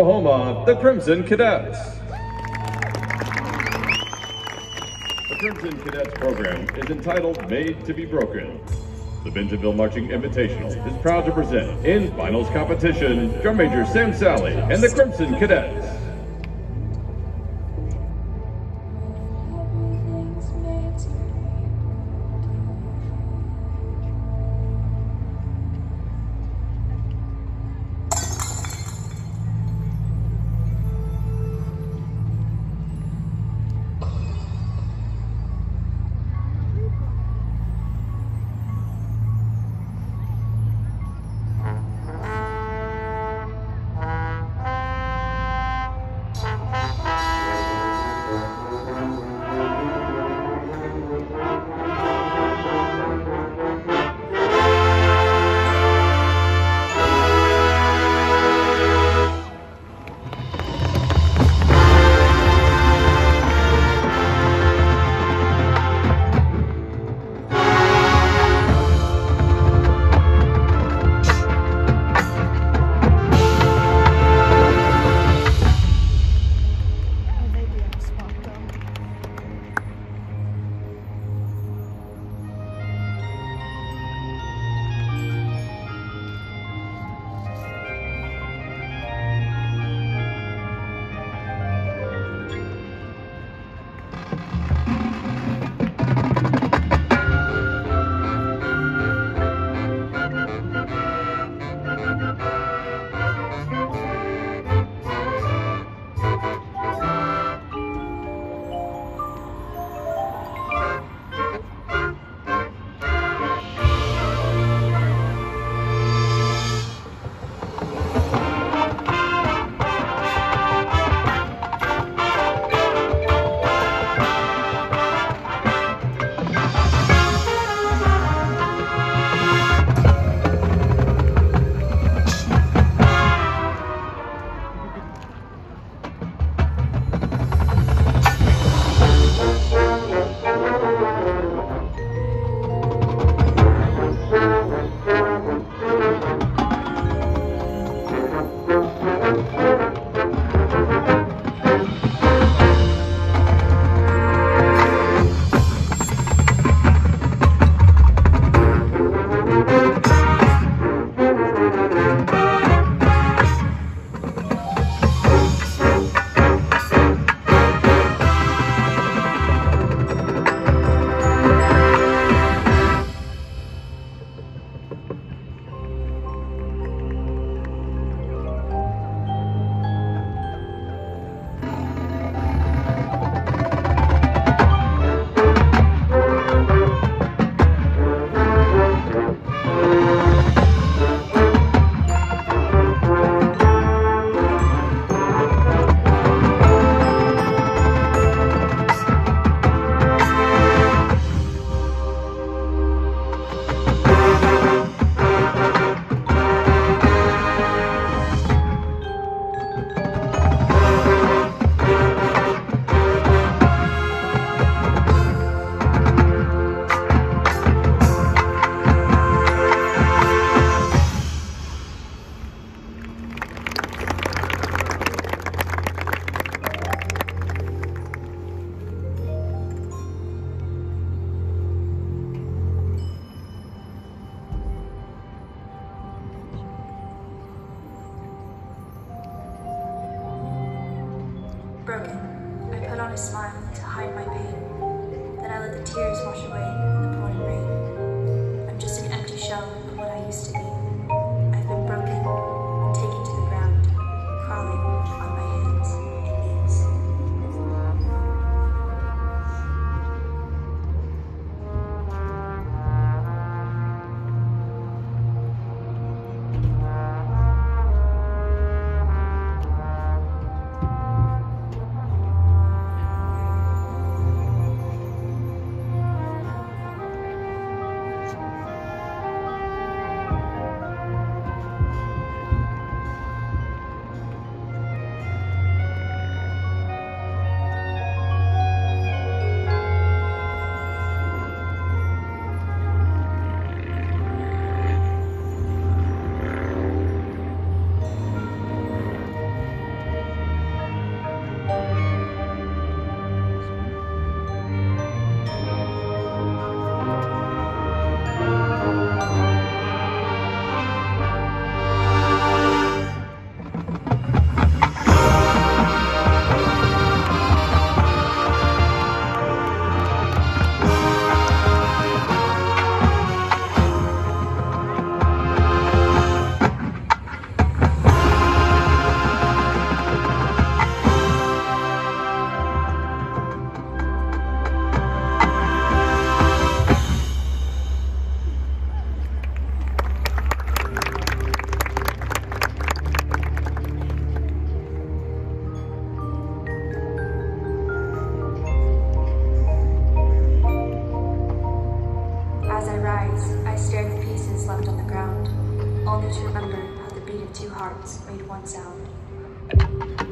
Oklahoma, the Crimson Cadets. The Crimson Cadets program is entitled Made to be Broken. The Bentonville Marching Invitational is proud to present in finals competition Drum Major Sam Sally and the Crimson Cadets. Smile to hide my pain. Then I let the tears wash away hearts made one sound.